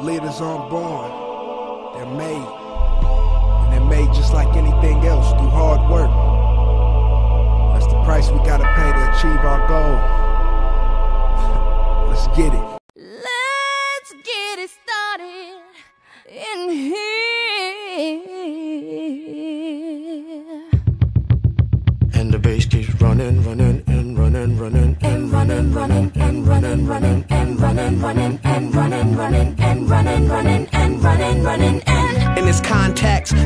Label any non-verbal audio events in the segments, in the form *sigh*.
Leaders unborn, they're made. And they're made just like anything else through hard work. That's the price we gotta pay to achieve our goal. *laughs* Let's get it. Let's get it started in here. And the bass keeps running, running, and running, running, and running, running, and running, running.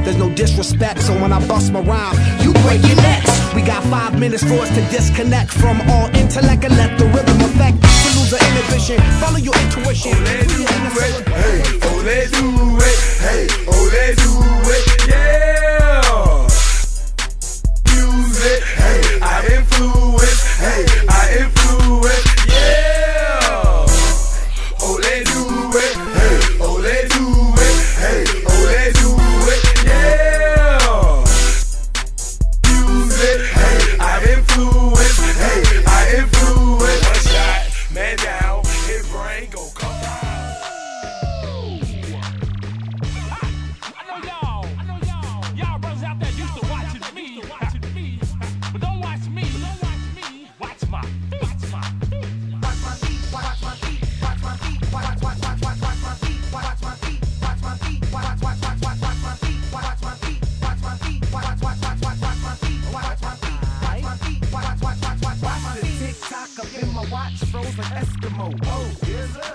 There's no disrespect, so when I bust my rhyme, you break your necks. We got five minutes for us to disconnect from all intellect and let the rhythm affect. To lose the inhibition, follow your intuition. Oh, they do it. Hey, oh, they do it. Hey, oh, they do it. Yeah. Eskimo. Oh, is it?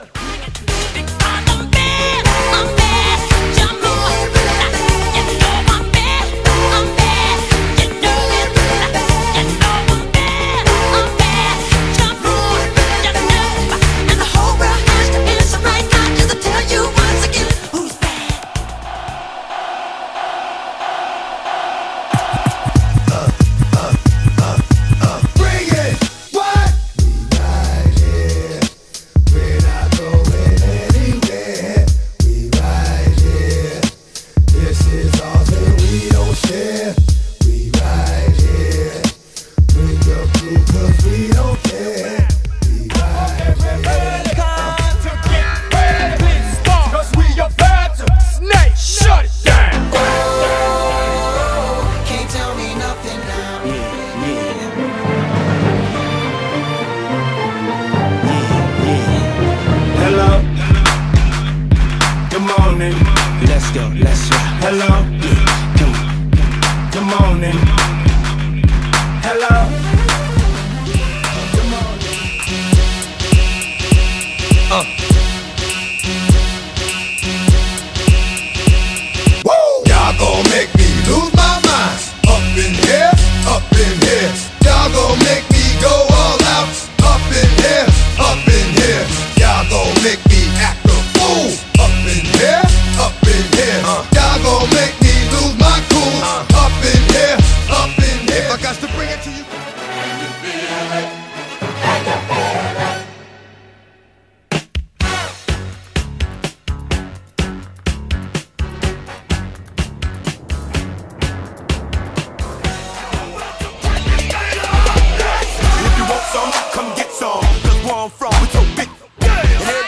go, let's go. Hello, come on, come on in. Hello.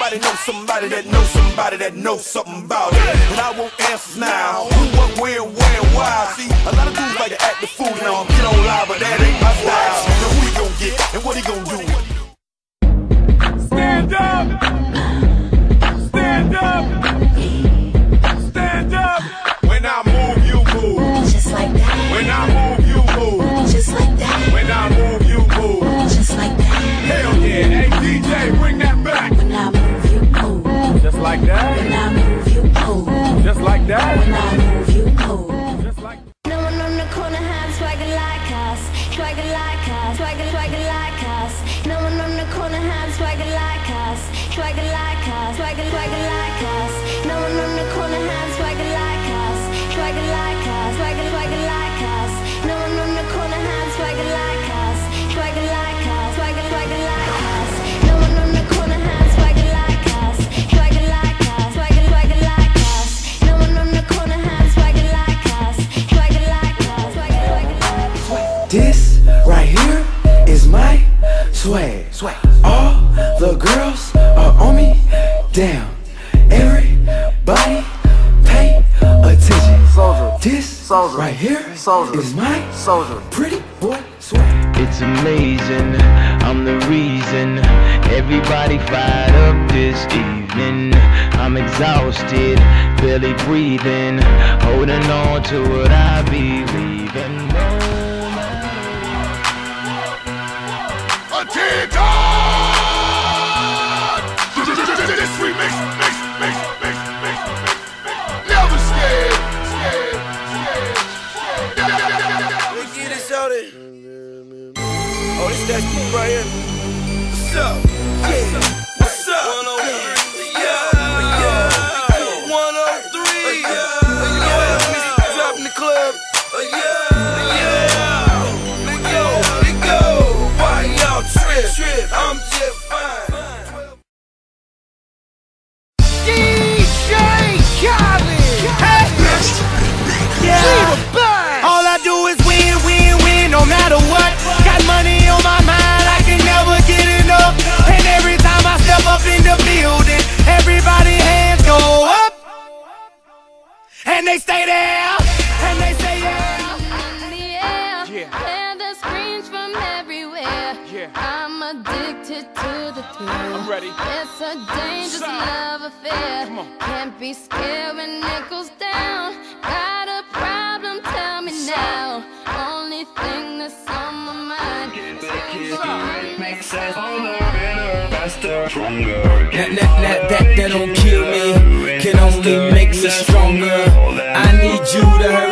Somebody knows somebody that knows somebody that knows something about it. And I won't answer now. Who, what, where, where, why? See, a lot of dudes like to act the fool now. Get on live, but that ain't my style. Now who you gonna get and what he gonna do? like us, swagger, swagger like us. No one on the corner has swagger like us, swagger like us, swagger, swagger like us. No one on the corner has sway. sway. All the girls are on me down. Everybody pay attention. Soldier. This Soldier. right here Soldier. is my Soldier. pretty boy sway. It's amazing, I'm the reason Everybody fired up this evening I'm exhausted, barely breathing Holding on to what I believe in that shit right here. What's up? Yeah. What's up? 103. Yeah. Yeah. 103. Yeah. Yeah. Dropping the club. Yeah. Let go. Why y'all? Trip. I'm just fine. Screams from everywhere. Yeah. I'm addicted to the thrill. I'm ready. It's a dangerous love affair. Can't be scared when it goes down. Got a problem? Tell me now. Only thing that's on my mind. Makes us older, better, faster, stronger. That, that, that, that, that don't kill me, can only make us stronger. I need you to hurry